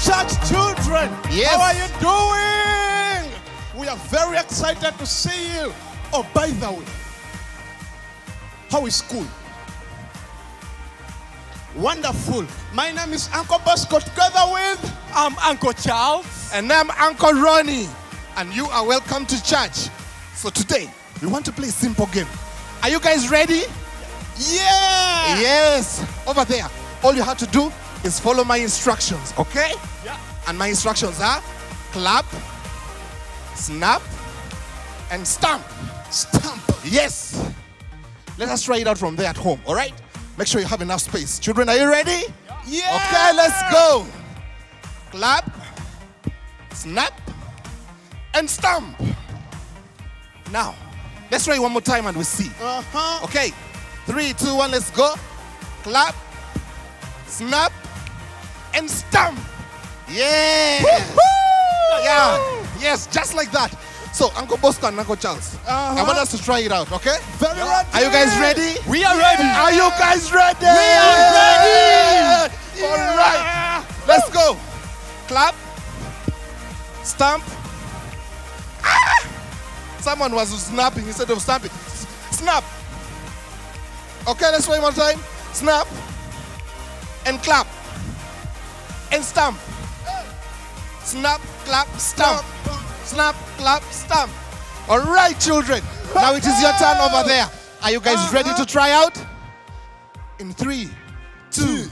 church, children. Yes. How are you doing? We are very excited to see you. Oh, by the way, how is school? Wonderful. My name is Uncle Bosco together with. I'm Uncle Charles. And I'm Uncle Ronnie. And you are welcome to church. So today, we want to play a simple game. Are you guys ready? Yeah. Yes. Over there. All you have to do is follow my instructions, okay? Yeah. And my instructions are clap, snap, and stamp. Stamp. Yes. Let us try it out from there at home, all right? Make sure you have enough space. Children, are you ready? Yeah. Okay, let's go. Clap, snap, and stamp. Now, let's try it one more time and we see. Uh-huh. Okay, three, two, one, let's go. Clap, snap, and stamp. Yeah. Yeah. Yes, just like that. So, Uncle Bosco and Uncle Charles, I want us to try it out, okay? Very ready. Are you guys ready? We are ready. Are you guys ready? We are ready. All right. Let's go. Clap. Stamp. Ah! Someone was snapping instead of stamping. S- Snap. Okay, let's try one time. Snap. And clap. And stamp. Snap, clap, stamp. Snap, clap, stamp. All right, children. Now it is your turn over there. Are you guys ready to try out? In three, two,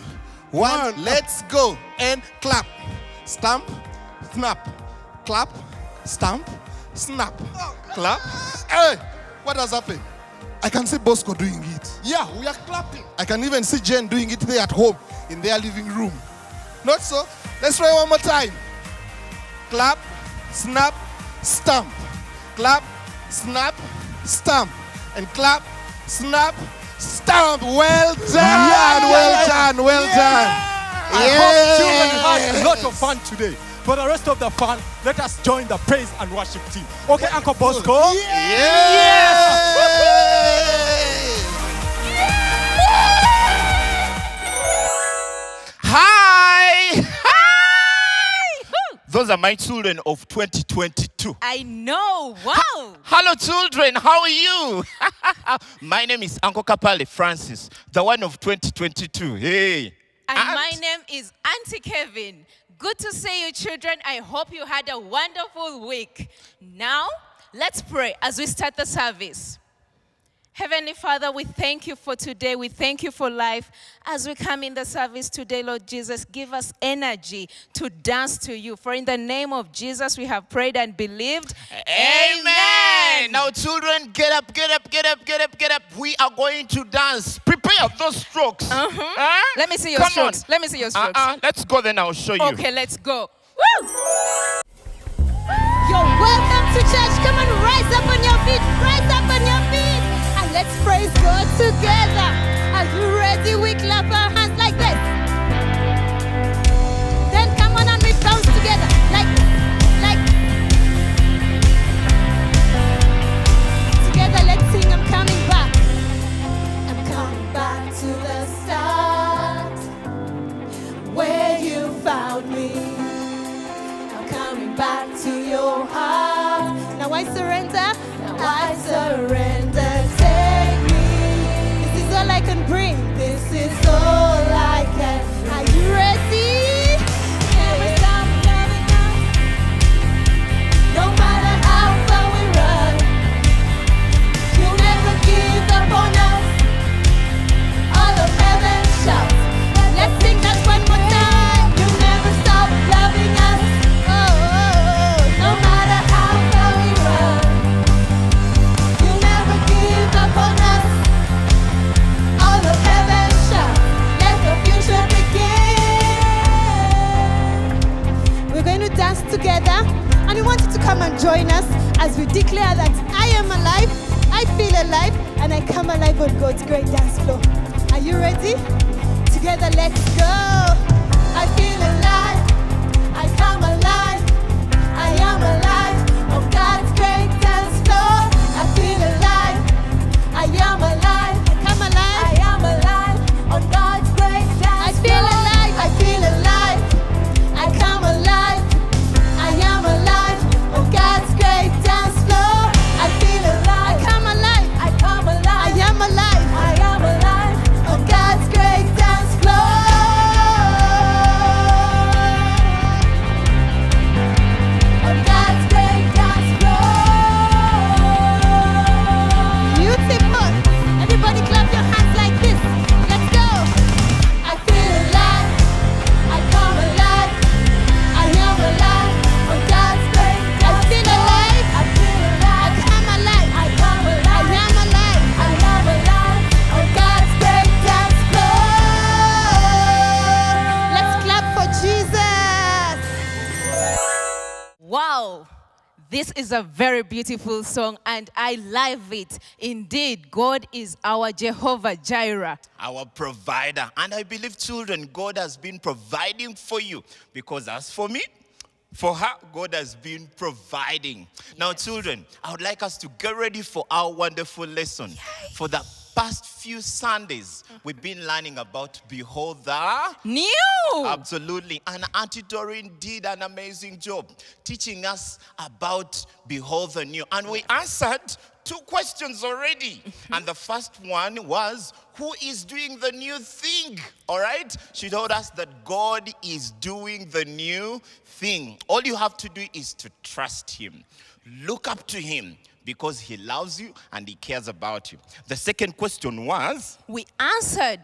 one, let's go. And clap, stamp, snap, clap, stamp, snap, clap. Hey, what has happened? I can see Bosco doing it. Yeah, we are clapping. I can even see Jen doing it there at home in their living room. Not so. Let's try one more time. Clap, snap, stamp. Clap, snap, stamp. And clap, snap, stamp. Well done. yeah, well done. Well done. I hope children had a lot of fun today. For the rest of the fun, let us join the praise and worship team. Okay, Uncle Bosco. Hi! Those are my children of 2022. I know. Wow. Hello, children. How are you? my name is Uncle Kapale Francis, the one of 2022. Hey. And Aunt. my name is Auntie Kevin. Good to see you, children. I hope you had a wonderful week. Now, let's pray as we start the service. Heavenly Father, we thank you for today. We thank you for life. As we come in the service today, Lord Jesus, give us energy to dance to you. For in the name of Jesus, we have prayed and believed. Amen. Now, children, get up, get up, get up, get up, get up. We are going to dance. Prepare those strokes. Uh-huh. Huh? Let me see your Come strokes. On. Let me see your strokes. Uh-uh. Let's go then. I'll show you. Okay, let's go. Woo! You're welcome to church. Come on, rise up on your feet. Together. As we're ready, we clap our hands This is a very beautiful song and I love it. Indeed, God is our Jehovah Jireh. our provider. And I believe, children, God has been providing for you. Because as for me, for her, God has been providing. Now, children, I would like us to get ready for our wonderful lesson. For the past few Sundays, we've been learning about Behold the New! Absolutely. And Auntie Doreen did an amazing job teaching us about Behold the New. And we answered two questions already. Mm-hmm. and the first one was, Who is doing the new thing? All right? She told us that God is doing the new thing. All you have to do is to trust Him, look up to Him. Because he loves you and he cares about you. The second question was We answered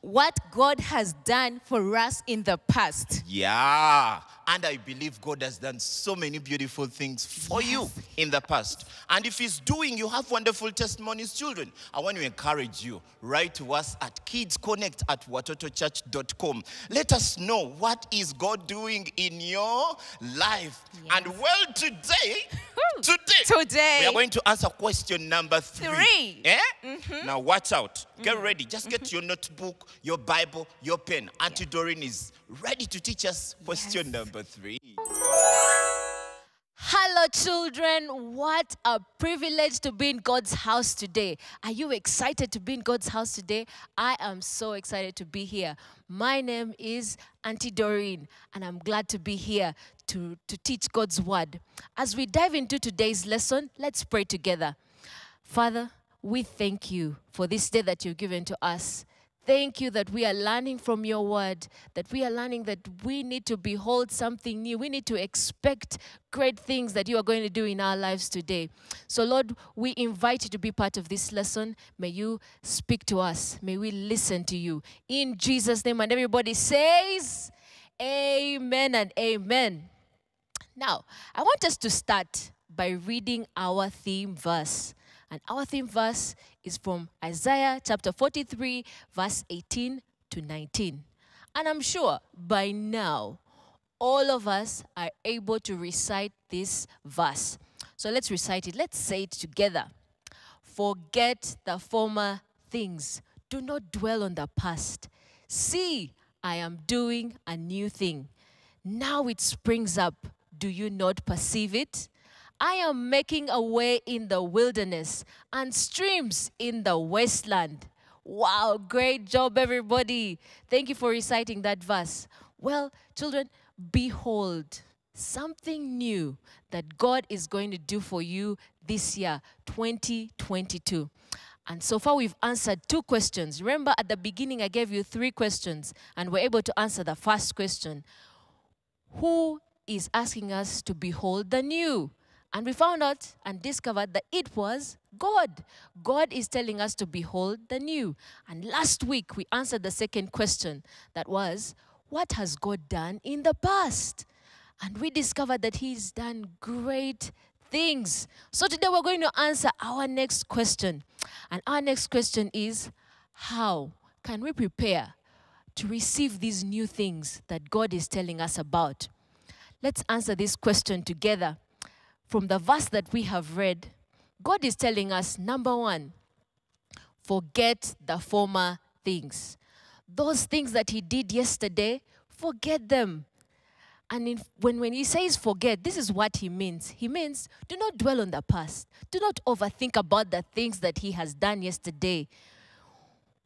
what God has done for us in the past. Yeah. And I believe God has done so many beautiful things for you in the past. And if He's doing, you have wonderful testimonies, children. I want to encourage you. Write to us at kidsconnect at watotochurch.com. Let us know what is God doing in your life. And well, today. Hmm. today, Today. we are going to answer question number three. Three. Eh? Mm-hmm. Now watch out. Get mm. ready. Just get your notebook, your Bible, your pen. Auntie Doreen is ready to teach us question number three. Hello, children. What a privilege to be in God's house today. Are you excited to be in God's house today? I am so excited to be here. My name is Auntie Doreen, and I'm glad to be here to, to teach God's word. As we dive into today's lesson, let's pray together. Father, we thank you for this day that you've given to us. Thank you that we are learning from your word, that we are learning that we need to behold something new. We need to expect great things that you are going to do in our lives today. So, Lord, we invite you to be part of this lesson. May you speak to us. May we listen to you. In Jesus' name, and everybody says, Amen and Amen. Now, I want us to start by reading our theme verse. And our theme verse is from Isaiah chapter 43, verse 18 to 19. And I'm sure by now, all of us are able to recite this verse. So let's recite it. Let's say it together. Forget the former things. Do not dwell on the past. See, I am doing a new thing. Now it springs up. Do you not perceive it? I am making a way in the wilderness and streams in the wasteland. Wow, great job, everybody. Thank you for reciting that verse. Well, children, behold something new that God is going to do for you this year, 2022. And so far, we've answered two questions. Remember, at the beginning, I gave you three questions, and we're able to answer the first question Who is asking us to behold the new? And we found out and discovered that it was God. God is telling us to behold the new. And last week, we answered the second question that was, What has God done in the past? And we discovered that He's done great things. So today, we're going to answer our next question. And our next question is, How can we prepare to receive these new things that God is telling us about? Let's answer this question together. From the verse that we have read, God is telling us number one, forget the former things. Those things that He did yesterday, forget them. And in, when, when He says forget, this is what He means. He means do not dwell on the past, do not overthink about the things that He has done yesterday.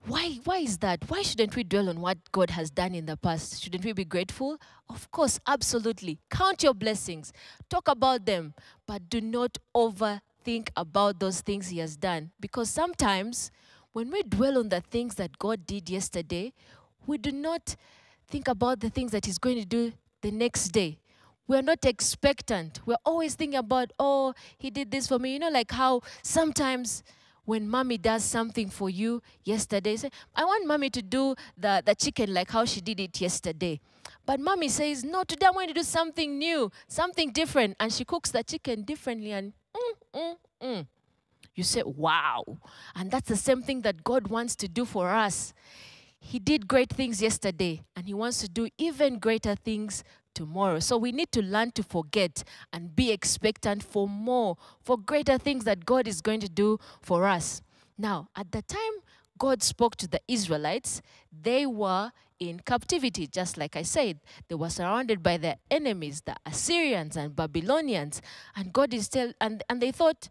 Why, why is that? Why shouldn't we dwell on what God has done in the past? Shouldn't we be grateful? Of course, absolutely. Count your blessings, talk about them, but do not overthink about those things He has done. Because sometimes when we dwell on the things that God did yesterday, we do not think about the things that He's going to do the next day. We're not expectant. We're always thinking about, oh, He did this for me. You know, like how sometimes when mommy does something for you yesterday, say, I want mommy to do the, the chicken like how she did it yesterday. But mommy says, No, today I'm going to do something new, something different. And she cooks the chicken differently. And mm, mm, mm. You say, Wow. And that's the same thing that God wants to do for us. He did great things yesterday, and He wants to do even greater things tomorrow. So we need to learn to forget and be expectant for more, for greater things that God is going to do for us. Now, at the time God spoke to the Israelites, they were in captivity, just like I said. They were surrounded by their enemies, the Assyrians and Babylonians. And God is still, and, and they thought,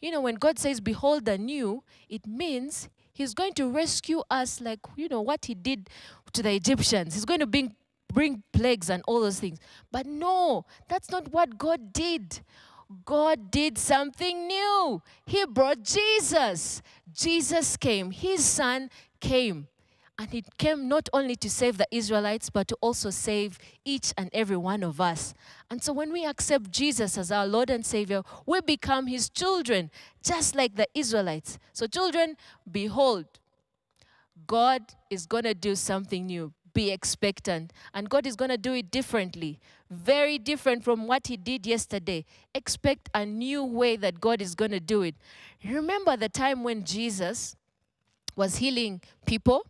you know, when God says, Behold the new, it means He's going to rescue us, like, you know, what He did to the Egyptians. He's going to bring, bring plagues and all those things. But no, that's not what God did. God did something new. He brought Jesus. Jesus came, His Son came. And he came not only to save the Israelites, but to also save each and every one of us. And so when we accept Jesus as our Lord and Savior, we become his children, just like the Israelites. So, children, behold, God is going to do something new. Be expectant. And God is going to do it differently, very different from what He did yesterday. Expect a new way that God is going to do it. Remember the time when Jesus was healing people?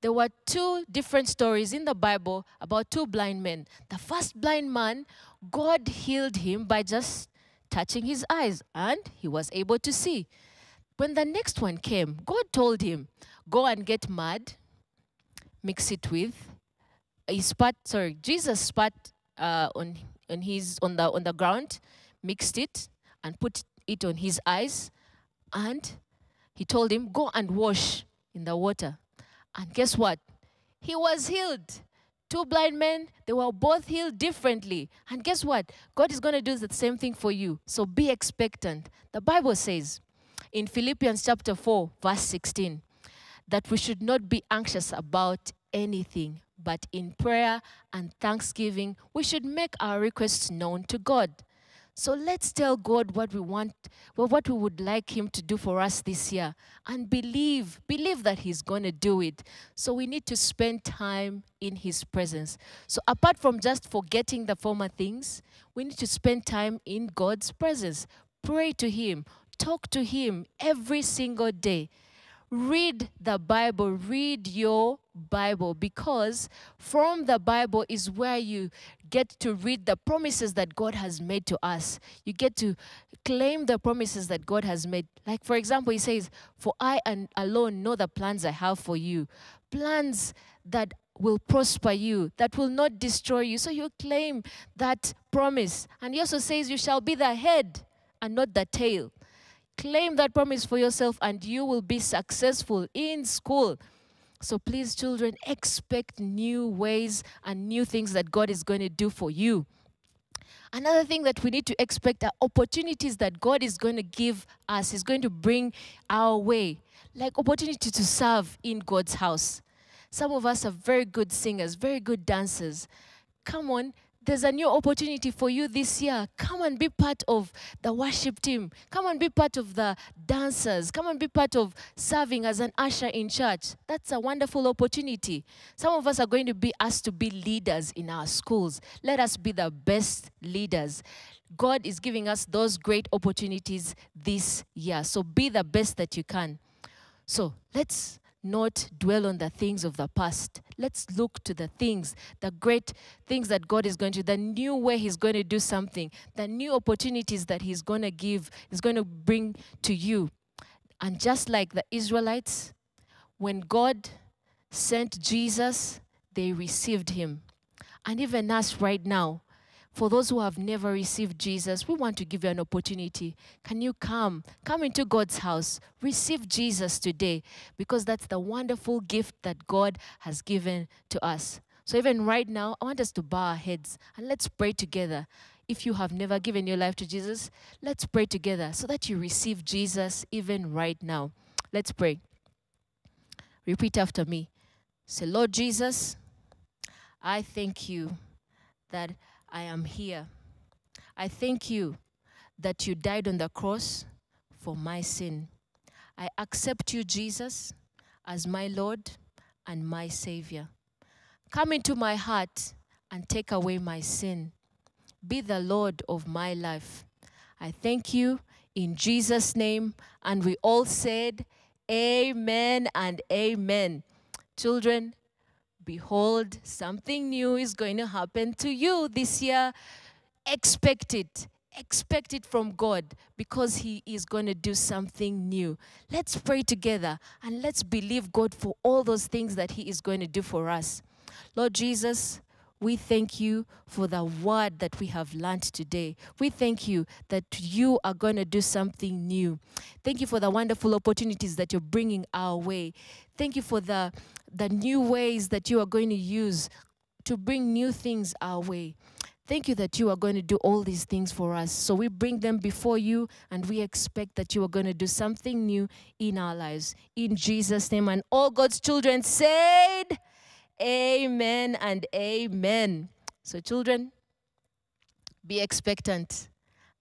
There were two different stories in the Bible about two blind men. The first blind man, God healed him by just touching his eyes, and he was able to see. When the next one came, God told him, Go and get mud, mix it with. He spat, sorry, Jesus spat uh, on, on, his, on, the, on the ground, mixed it, and put it on his eyes. And he told him, Go and wash in the water. And guess what? He was healed. Two blind men, they were both healed differently. And guess what? God is going to do the same thing for you. So be expectant. The Bible says in Philippians chapter 4, verse 16, that we should not be anxious about anything, but in prayer and thanksgiving, we should make our requests known to God. So let's tell God what we want, well, what we would like Him to do for us this year, and believe, believe that He's going to do it. So we need to spend time in His presence. So apart from just forgetting the former things, we need to spend time in God's presence. Pray to Him, talk to Him every single day read the Bible, read your Bible, because from the Bible is where you get to read the promises that God has made to us. You get to claim the promises that God has made. Like, for example, He says, For I alone know the plans I have for you. Plans that will prosper you, that will not destroy you. So you claim that promise. And He also says, You shall be the head and not the tail. Claim that promise for yourself, and you will be successful in school. So please, children, expect new ways and new things that God is going to do for you. Another thing that we need to expect are opportunities that God is going to give us, He's going to bring our way, like opportunity to serve in God's house. Some of us are very good singers, very good dancers. Come on, there's a new opportunity for you this year. Come and be part of the worship team. Come and be part of the dancers. Come and be part of serving as an usher in church. That's a wonderful opportunity. Some of us are going to be asked to be leaders in our schools. Let us be the best leaders. God is giving us those great opportunities this year. So be the best that you can. So let's not dwell on the things of the past. Let's look to the things, the great things that God is going to, the new way He's going to do something, the new opportunities that He's going to give, He's going to bring to you. And just like the Israelites, when God sent Jesus, they received Him. And even us right now, for those who have never received Jesus, we want to give you an opportunity. Can you come? Come into God's house. Receive Jesus today because that's the wonderful gift that God has given to us. So, even right now, I want us to bow our heads and let's pray together. If you have never given your life to Jesus, let's pray together so that you receive Jesus even right now. Let's pray. Repeat after me. Say, Lord Jesus, I thank you that I am here. I thank you that you died on the cross for my sin. I accept you, Jesus, as my Lord and my Savior. Come into my heart and take away my sin. Be the Lord of my life. I thank you in Jesus' name. And we all said, Amen and Amen. Children, Behold, something new is going to happen to you this year. Expect it. Expect it from God because He is going to do something new. Let's pray together and let's believe God for all those things that He is going to do for us. Lord Jesus, we thank you for the word that we have learned today. We thank you that you are going to do something new. Thank you for the wonderful opportunities that you're bringing our way. Thank you for the, the new ways that you are going to use to bring new things our way. Thank you that you are going to do all these things for us. So we bring them before you and we expect that you are going to do something new in our lives. In Jesus' name. And all God's children said, Amen and amen. So, children, be expectant.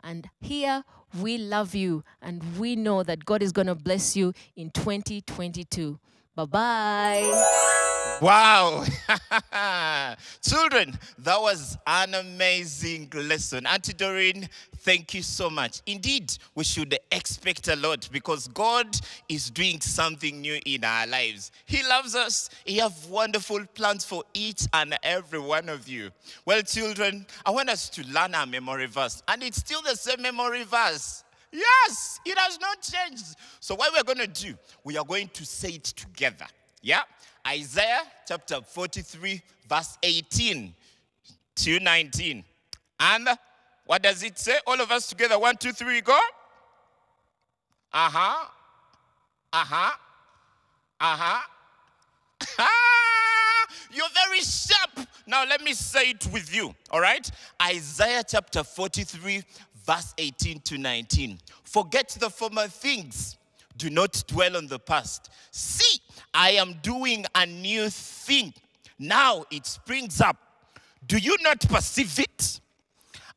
And here we love you and we know that God is going to bless you in 2022. Bye bye. Wow. Children, that was an amazing lesson. Auntie Doreen, thank you so much. Indeed, we should expect a lot because God is doing something new in our lives. He loves us. He has wonderful plans for each and every one of you. Well, children, I want us to learn our memory verse. And it's still the same memory verse. Yes, it has not changed. So what we're going to do, we are going to say it together. Yeah? Isaiah chapter 43, verse 18 to 19. And what does it say? All of us together. One, two, three, go. Uh huh. Uh huh. Uh huh. You're very sharp. Now, let me say it with you, all right? Isaiah chapter 43, verse 18 to 19. Forget the former things, do not dwell on the past. See, I am doing a new thing. Now it springs up. Do you not perceive it?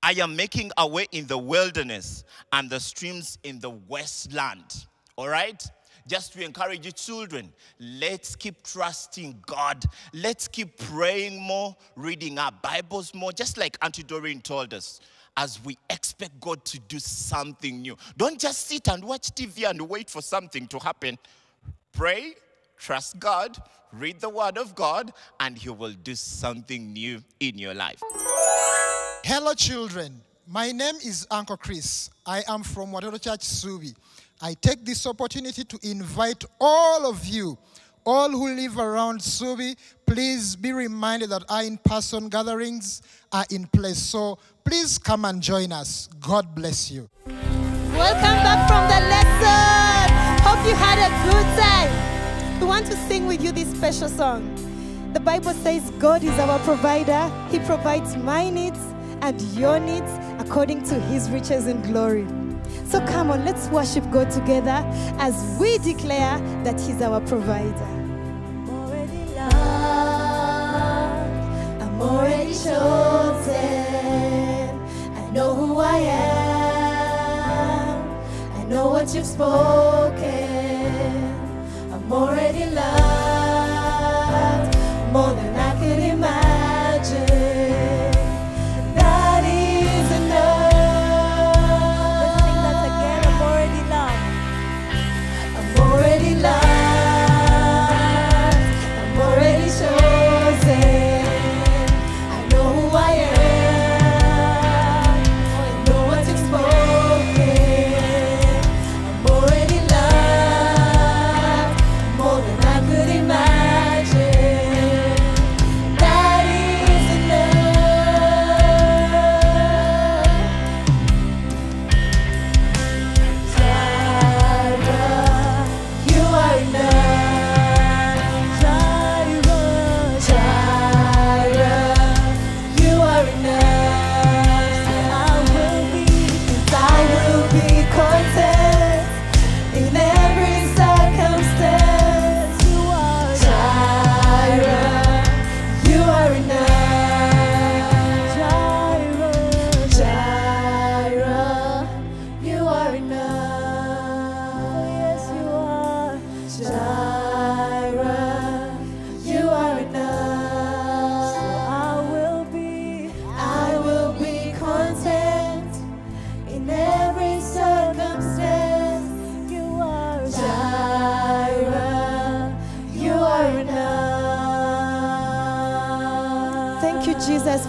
I am making a way in the wilderness and the streams in the wasteland. All right? Just to encourage you, children, let's keep trusting God. Let's keep praying more, reading our Bibles more, just like Auntie Doreen told us, as we expect God to do something new. Don't just sit and watch TV and wait for something to happen. Pray, trust God, read the Word of God, and He will do something new in your life. Hello, children. My name is Uncle Chris. I am from Watoto Church Suubi. I take this opportunity to invite all of you, all who live around Suubi, please be reminded that our in person gatherings are in place. So please come and join us. God bless you. Welcome back from the lesson. Hope you had a good time. We want to sing with you this special song. The Bible says God is our provider. He provides my needs and your needs according to his riches and glory. So come on, let's worship God together as we declare that he's our provider. Already loved, I'm already chosen. I know who I am. I know what you've spoken. I'm already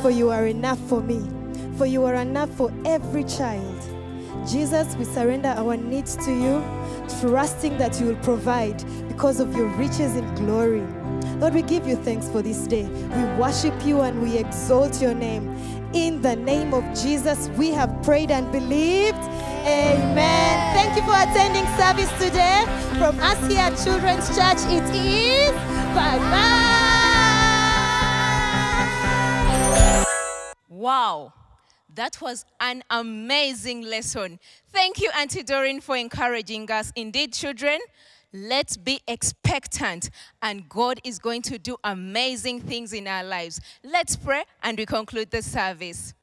for you are enough for me, for you are enough for every child. Jesus, we surrender our needs to you, trusting that you will provide because of your riches in glory. Lord, we give you thanks for this day. We worship you and we exalt your name. In the name of Jesus, we have prayed and believed. Amen. Thank you for attending service today. From us here at Children's Church, it is bye bye. Wow, that was an amazing lesson. Thank you, Auntie Doreen, for encouraging us. Indeed, children, let's be expectant, and God is going to do amazing things in our lives. Let's pray and we conclude the service.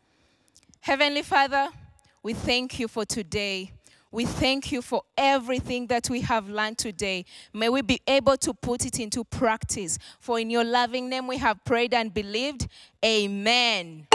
Heavenly Father, we thank you for today. We thank you for everything that we have learned today. May we be able to put it into practice. For in your loving name we have prayed and believed. Amen.